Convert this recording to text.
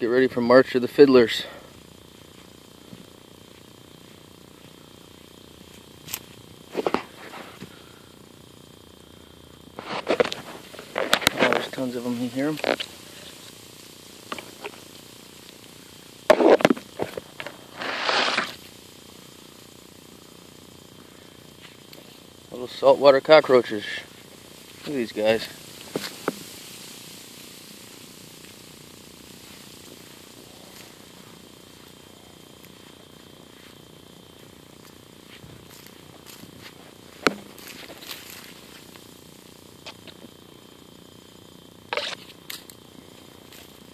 Get ready for March of the Fiddlers. Oh, there's tons of them. You hear them? Little saltwater cockroaches. Look at these guys.